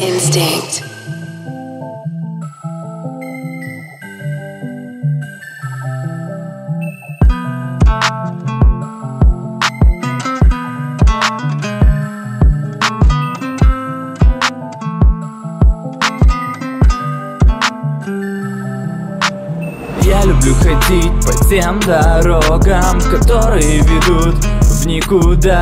instinct. Я люблю ходить по тем дорогам, которые ведут в никуда.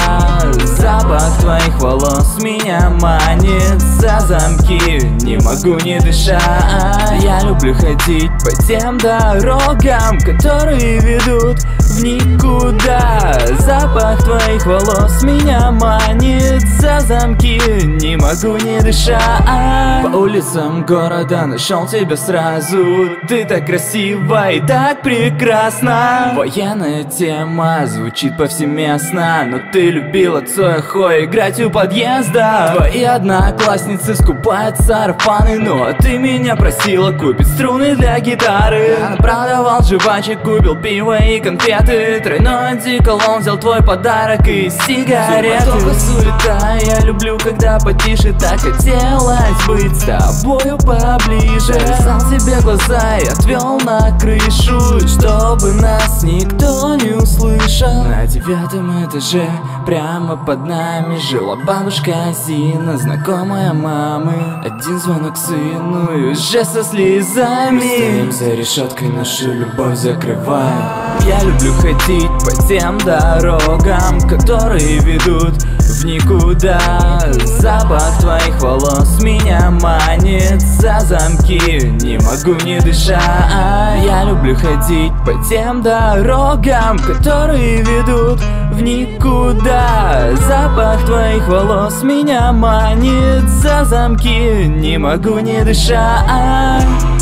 Запах твоих волос меня манит. За замки Не могу не дышать. Я люблю ходить по тем дорогам, которые ведут в никуда. Запах твоих волос меня манит замки Не могу не дышать. По улицам города нашел тебя сразу. Ты так красива и так прекрасна. Военная тема звучит повсеместно Но ты любила Цоехо играть у подъезда. Твои одноклассницы скупают сарафаны Но ты меня просила купить струны для гитары. Я продавал жвачек, купил пиво и конфеты. Тройной одеколон взял твой подарок и сигареты. Суета, я люблю, когда потише Так хотелось быть с тобою поближе. Рисовал тебе глаза и отвел на крышу Чтобы нас никто девятом этаже прямо под нами Жила бабушка Зина, знакомая мамы Один звонок сыну и уже со слезами. Стоим за решеткой, нашу любовь закрываем. Я люблю ходить по тем дорогам, которые ведут в никуда. Запах твоих волос меня манит за замки Не могу не дышать. Я люблю ходить по тем дорогам, которые ведут в никуда. Запах твоих волос меня манит. За замки Не могу не дышать